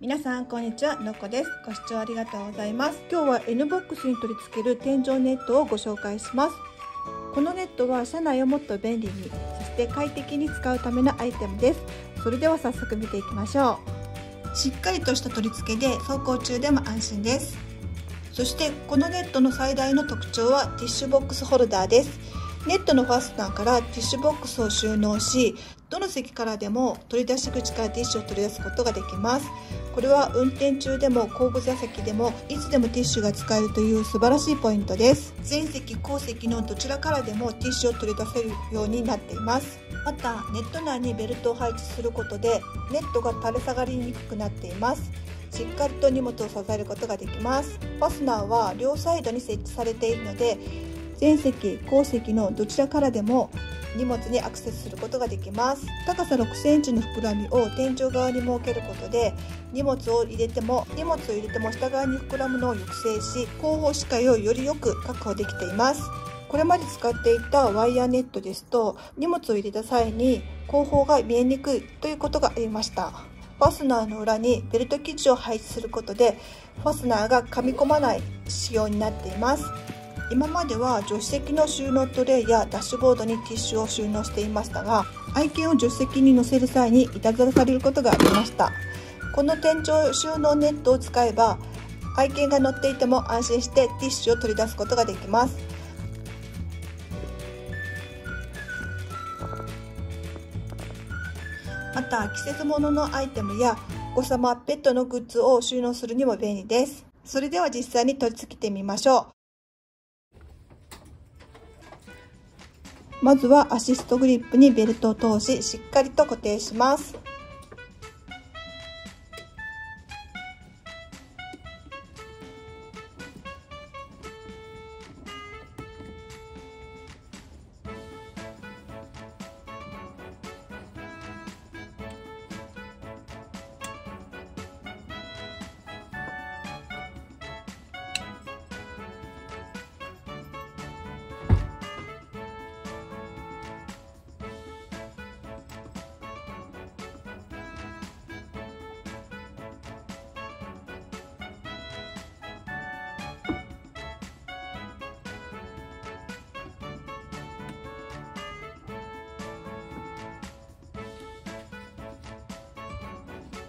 皆さんこんにちはのこです。ご視聴ありがとうございます。今日は N ボックスに取り付ける天井ネットをご紹介します。このネットは車内をもっと便利にそして快適に使うためのアイテムです。それでは早速見ていきましょう。しっかりとした取り付けで走行中でも安心です。そしてこのネットの最大の特徴はティッシュボックスホルダーです。ネットのファスナーからティッシュボックスを収納しどの席からでも取り出し口からティッシュを取り出すことができます。これは運転中でも後部座席でもいつでもティッシュが使えるという素晴らしいポイントです。前席後席のどちらからでもティッシュを取り出せるようになっています。またネット内にベルトを配置することでネットが垂れ下がりにくくなっています。しっかりと荷物を支えることができます。ファスナーは両サイドに設置されているので前席後席のどちらからでも荷物にアクセスすることができます。高さ6センチの膨らみを天井側に設けることで荷物を入れても荷物を入れても下側に膨らむのを抑制し後方視界をよりよく確保できています。これまで使っていたワイヤーネットですと荷物を入れた際に後方が見えにくいということがありました。ファスナーの裏にベルト生地を配置することでファスナーが噛み込まない仕様になっています。今までは助手席の収納トレイやダッシュボードにティッシュを収納していましたが愛犬を助手席に乗せる際にいたずらされることがありました。この天井収納ネットを使えば愛犬が乗っていても安心してティッシュを取り出すことができます。また季節物のアイテムやお子様ペットのグッズを収納するにも便利です。それでは実際に取り付けてみましょう。まずはアシストグリップにベルトを通ししっかりと固定します。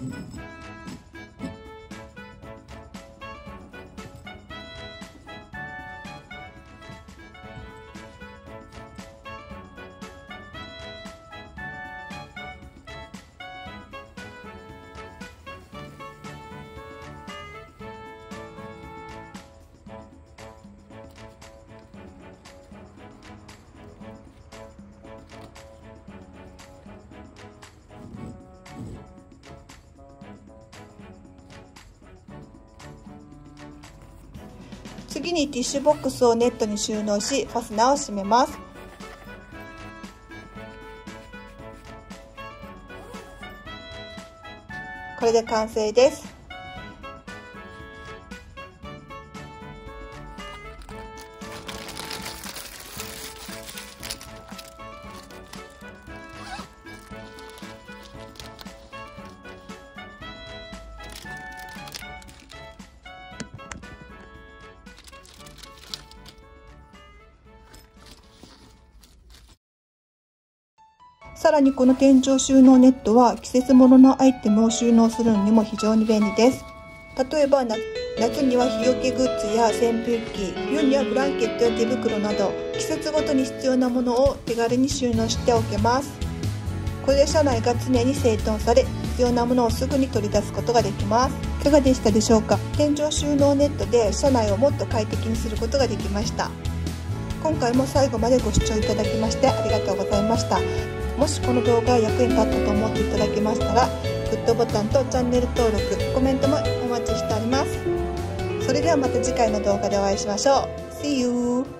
Mm-hmm. 次にティッシュボックスをネットに収納しファスナーを閉めます。これで完成です。さらにこの天井収納ネットは季節物のアイテムを収納するのにも非常に便利です。例えば夏には日よけグッズや扇風機、冬にはブランケットや手袋など季節ごとに必要なものを手軽に収納しておけます。これで車内が常に整頓され必要なものをすぐに取り出すことができます。いかがでしたでしょうか？天井収納ネットで車内をもっと快適にすることができました。今回も最後までご視聴いただきましてありがとうございました。もしこの動画が役に立ったと思っていただけましたらグッドボタンとチャンネル登録コメントもお待ちしておりますそれではまた次回の動画でお会いしましょう See you!